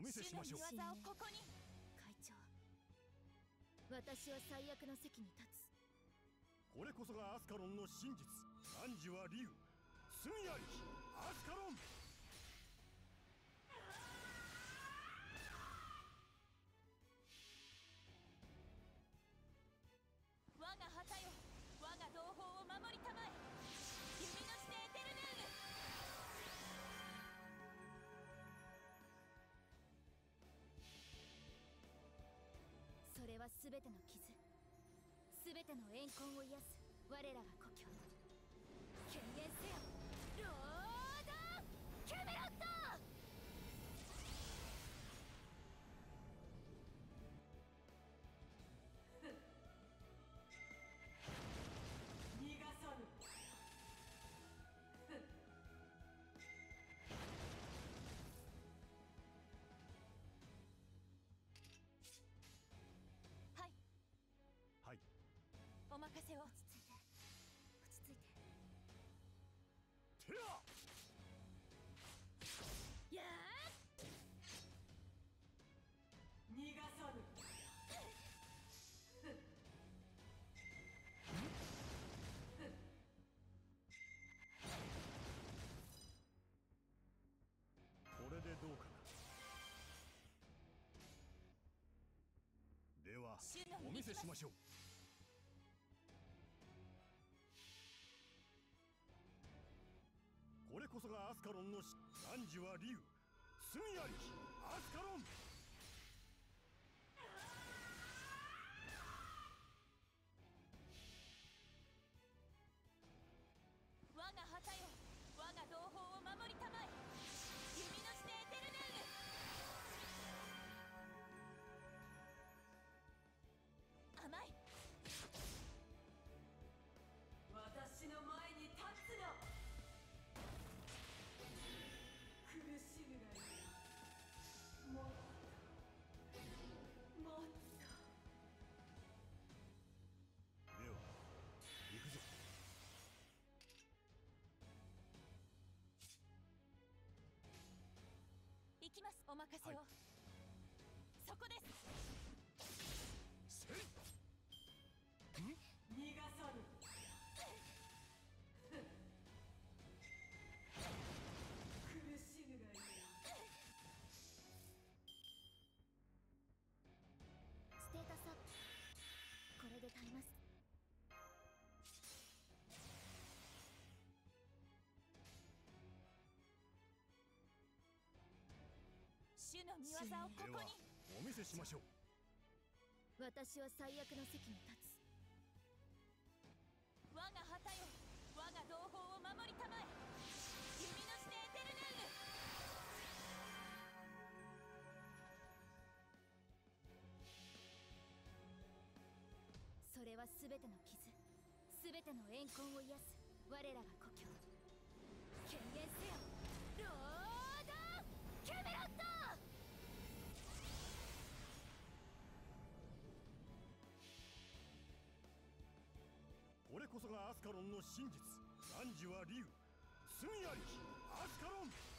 お見せしましょう。主の見業をここに。会長。私は最悪の席に立つ。これこそがアスカロンの真実。汝は竜罪あり。アスカロン全ての傷全ての怨恨を癒す我らが故郷。権限せよロー任せを落ち着いて。落ち着いて。テラや逃がさぬ。これでどうかな。ではお見せしましょうがアスカロンのし汝は竜罪あり。お任せを、はい。そこです主の見業をここに。ではお見せしましょう。私は最悪の席に立つ。我が旗よ。我が同胞を守りたまえ。弓のしてエテルネそれは全ての傷全ての怨恨を癒す我らが故郷。権限せよこそがアスカロンの真実。汝は竜罪ありアスカロン。